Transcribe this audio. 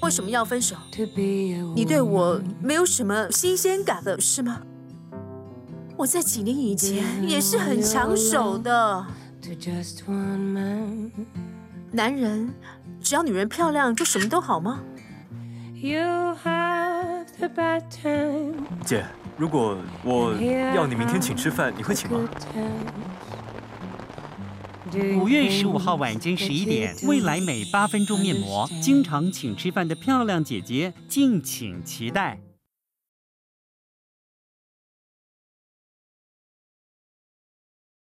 为什么要分手？你你对我没有什么新鲜感了，是吗？我在几年以前也是很抢手的。男人只要女人漂亮，就什么都好吗？姐，如果我要你明天请吃饭，你会请吗？五月十五号晚间十一点，未来美八分钟面膜，经常请吃饭的漂亮姐姐，敬请期待。